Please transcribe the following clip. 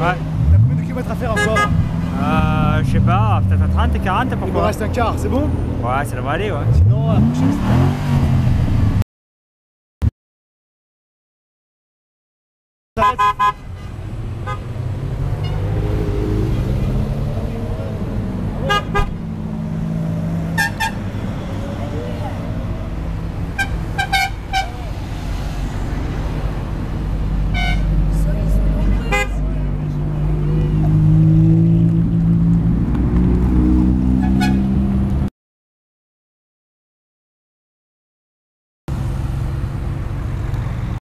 Ouais. T'as combien de kilomètres à faire encore Euh, je sais pas, peut-être à 30, 40, pourquoi Il me reste un quart, c'est bon Ouais, ça devrait aller, ouais. Sinon, la prochaine, c'est...